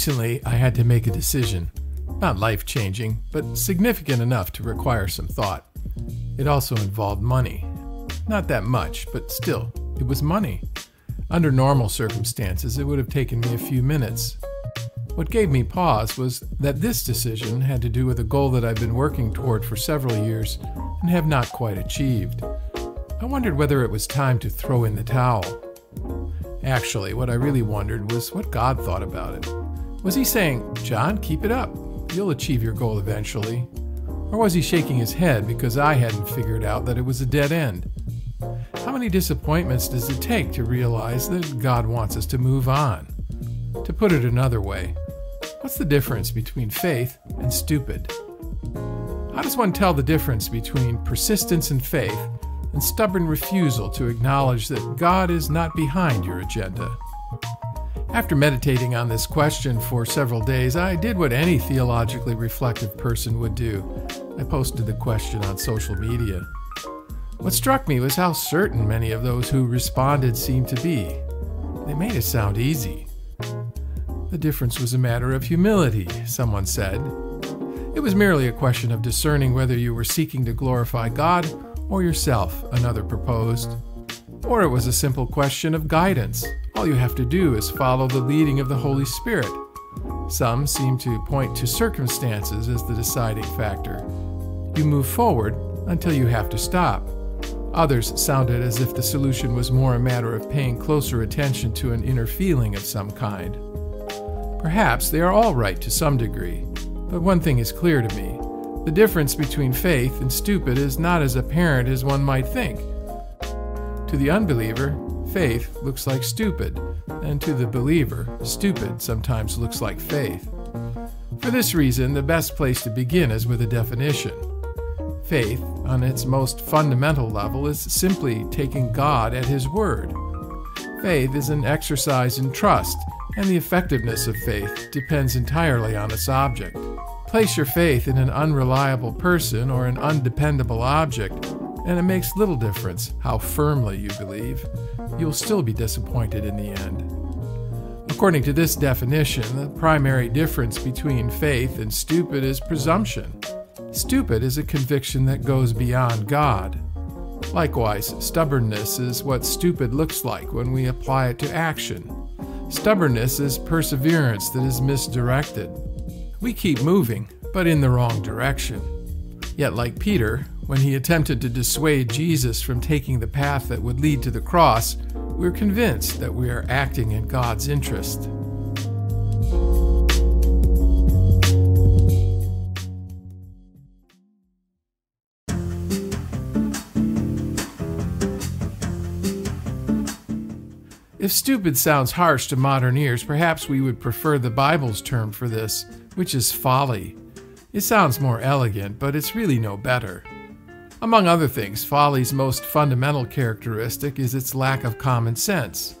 Recently, I had to make a decision. Not life changing, but significant enough to require some thought. It also involved money. Not that much, but still, it was money. Under normal circumstances, it would have taken me a few minutes. What gave me pause was that this decision had to do with a goal that I've been working toward for several years and have not quite achieved. I wondered whether it was time to throw in the towel. Actually, what I really wondered was what God thought about it. Was he saying, John, keep it up, you'll achieve your goal eventually? Or was he shaking his head because I hadn't figured out that it was a dead end? How many disappointments does it take to realize that God wants us to move on? To put it another way, what's the difference between faith and stupid? How does one tell the difference between persistence and faith and stubborn refusal to acknowledge that God is not behind your agenda? After meditating on this question for several days, I did what any theologically reflective person would do. I posted the question on social media. What struck me was how certain many of those who responded seemed to be. They made it sound easy. The difference was a matter of humility, someone said. It was merely a question of discerning whether you were seeking to glorify God or yourself, another proposed. Or it was a simple question of guidance. All you have to do is follow the leading of the Holy Spirit. Some seem to point to circumstances as the deciding factor. You move forward until you have to stop. Others sounded as if the solution was more a matter of paying closer attention to an inner feeling of some kind. Perhaps they are all right to some degree, but one thing is clear to me the difference between faith and stupid is not as apparent as one might think. To the unbeliever, faith looks like stupid, and to the believer, stupid sometimes looks like faith. For this reason, the best place to begin is with a definition. Faith, on its most fundamental level, is simply taking God at His word. Faith is an exercise in trust and the effectiveness of faith depends entirely on its object. Place your faith in an unreliable person or an undependable object, and it makes little difference how firmly you believe. You'll still be disappointed in the end. According to this definition, the primary difference between faith and stupid is presumption. Stupid is a conviction that goes beyond God. Likewise, stubbornness is what stupid looks like when we apply it to action. Stubbornness is perseverance that is misdirected. We keep moving, but in the wrong direction. Yet, like Peter, when he attempted to dissuade Jesus from taking the path that would lead to the cross, we're convinced that we are acting in God's interest. If stupid sounds harsh to modern ears, perhaps we would prefer the Bible's term for this, which is folly. It sounds more elegant, but it's really no better. Among other things, folly's most fundamental characteristic is its lack of common sense.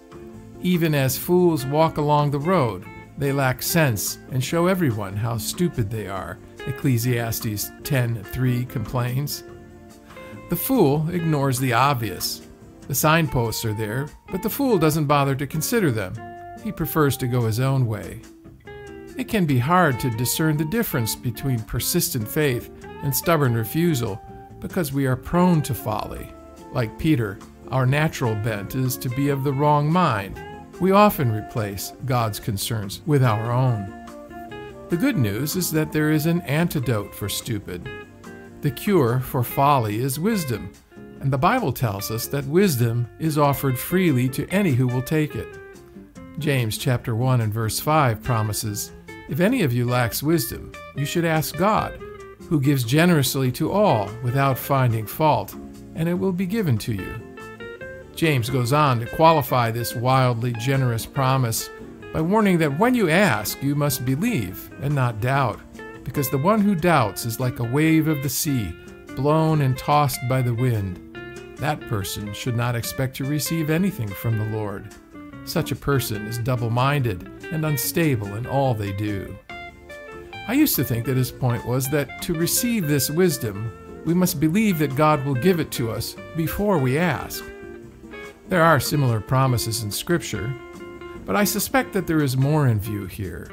Even as fools walk along the road, they lack sense and show everyone how stupid they are, Ecclesiastes 10:3 complains. The fool ignores the obvious, the signposts are there, but the fool doesn't bother to consider them. He prefers to go his own way. It can be hard to discern the difference between persistent faith and stubborn refusal because we are prone to folly. Like Peter, our natural bent is to be of the wrong mind. We often replace God's concerns with our own. The good news is that there is an antidote for stupid. The cure for folly is wisdom, and the Bible tells us that wisdom is offered freely to any who will take it. James chapter 1 and verse 5 promises, If any of you lacks wisdom, you should ask God, who gives generously to all without finding fault, and it will be given to you. James goes on to qualify this wildly generous promise by warning that when you ask, you must believe and not doubt, because the one who doubts is like a wave of the sea, blown and tossed by the wind that person should not expect to receive anything from the Lord. Such a person is double minded and unstable in all they do. I used to think that his point was that to receive this wisdom, we must believe that God will give it to us before we ask. There are similar promises in Scripture, but I suspect that there is more in view here.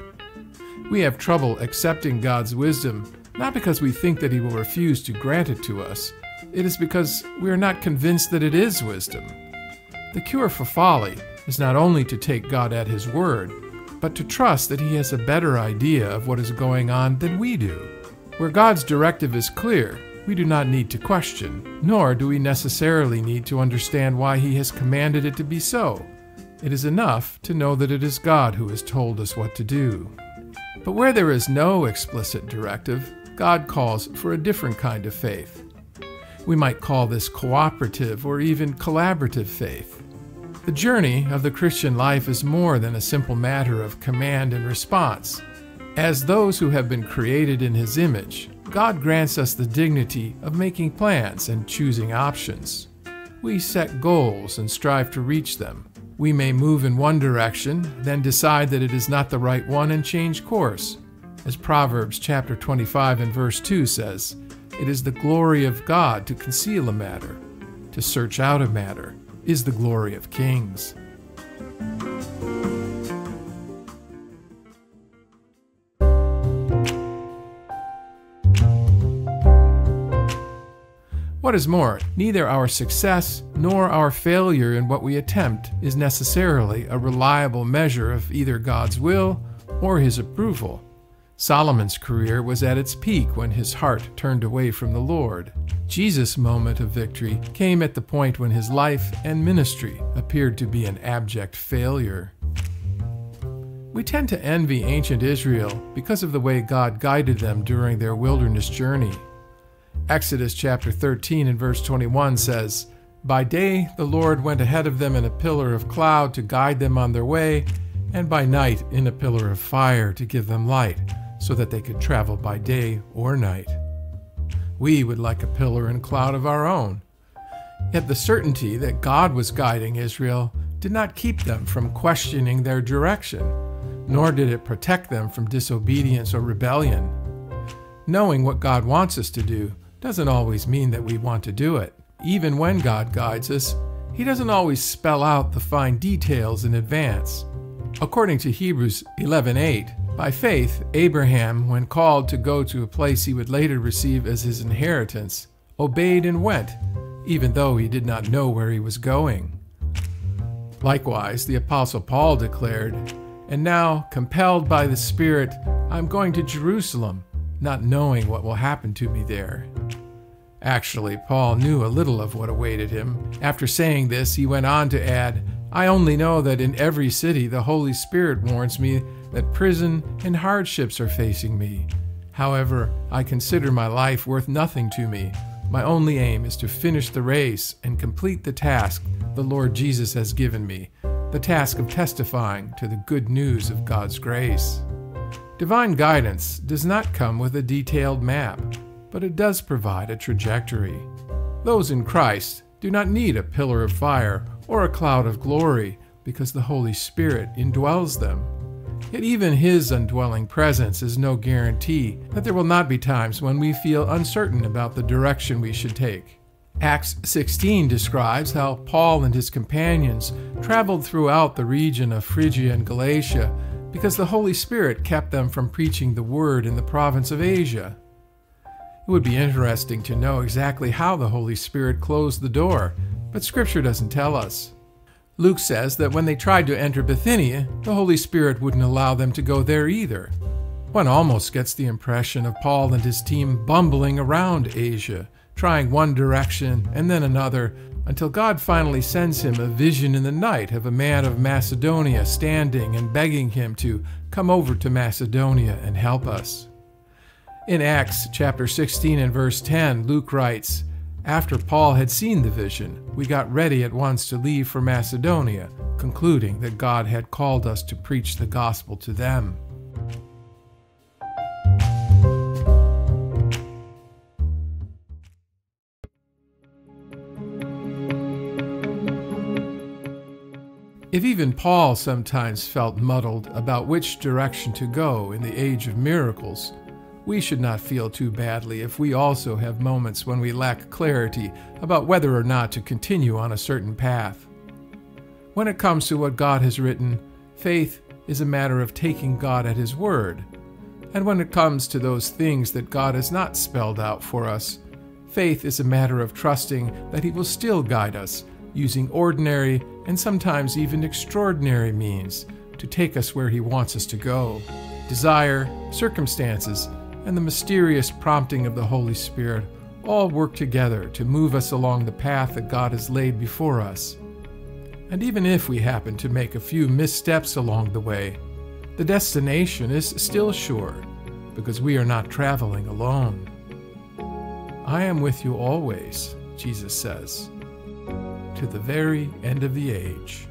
We have trouble accepting God's wisdom, not because we think that He will refuse to grant it to us. It is because we are not convinced that it is wisdom. The cure for folly is not only to take God at His word, but to trust that He has a better idea of what is going on than we do. Where God's directive is clear, we do not need to question, nor do we necessarily need to understand why He has commanded it to be so. It is enough to know that it is God who has told us what to do. But where there is no explicit directive, God calls for a different kind of faith. We might call this cooperative or even collaborative faith. The journey of the Christian life is more than a simple matter of command and response. As those who have been created in His image, God grants us the dignity of making plans and choosing options. We set goals and strive to reach them. We may move in one direction, then decide that it is not the right one and change course. As Proverbs chapter 25 and verse 2 says, it is the glory of God to conceal a matter, to search out a matter, is the glory of kings. What is more, neither our success nor our failure in what we attempt is necessarily a reliable measure of either God's will or His approval. Solomon's career was at its peak when his heart turned away from the Lord. Jesus' moment of victory came at the point when his life and ministry appeared to be an abject failure. We tend to envy ancient Israel because of the way God guided them during their wilderness journey. Exodus chapter 13 and verse 21 says, By day the Lord went ahead of them in a pillar of cloud to guide them on their way, and by night in a pillar of fire to give them light so that they could travel by day or night. We would like a pillar and cloud of our own. Yet the certainty that God was guiding Israel did not keep them from questioning their direction, nor did it protect them from disobedience or rebellion. Knowing what God wants us to do doesn't always mean that we want to do it. Even when God guides us, He doesn't always spell out the fine details in advance. According to Hebrews 11:8, by faith, Abraham, when called to go to a place he would later receive as his inheritance, obeyed and went, even though he did not know where he was going. Likewise, the Apostle Paul declared, And now, compelled by the Spirit, I am going to Jerusalem, not knowing what will happen to me there. Actually, Paul knew a little of what awaited him. After saying this, he went on to add, I only know that in every city the Holy Spirit warns me that prison and hardships are facing me. However, I consider my life worth nothing to me. My only aim is to finish the race and complete the task the Lord Jesus has given me the task of testifying to the good news of God's grace. Divine guidance does not come with a detailed map, but it does provide a trajectory. Those in Christ do not need a pillar of fire or a cloud of glory because the Holy Spirit indwells them. Yet even His indwelling presence is no guarantee that there will not be times when we feel uncertain about the direction we should take. Acts 16 describes how Paul and his companions traveled throughout the region of Phrygia and Galatia because the Holy Spirit kept them from preaching the word in the province of Asia. It would be interesting to know exactly how the Holy Spirit closed the door, but Scripture doesn't tell us. Luke says that when they tried to enter Bithynia, the Holy Spirit wouldn't allow them to go there either. One almost gets the impression of Paul and his team bumbling around Asia, trying one direction and then another, until God finally sends him a vision in the night of a man of Macedonia standing and begging him to come over to Macedonia and help us. In Acts chapter 16 and verse 10, Luke writes, after Paul had seen the vision, we got ready at once to leave for Macedonia, concluding that God had called us to preach the gospel to them. If even Paul sometimes felt muddled about which direction to go in the age of miracles, we should not feel too badly if we also have moments when we lack clarity about whether or not to continue on a certain path. When it comes to what God has written, faith is a matter of taking God at His word, And when it comes to those things that God has not spelled out for us, faith is a matter of trusting that He will still guide us, using ordinary and sometimes even extraordinary means to take us where He wants us to go. Desire, circumstances, and the mysterious prompting of the Holy Spirit all work together to move us along the path that God has laid before us. And even if we happen to make a few missteps along the way, the destination is still sure because we are not traveling alone. I am with you always, Jesus says, to the very end of the age.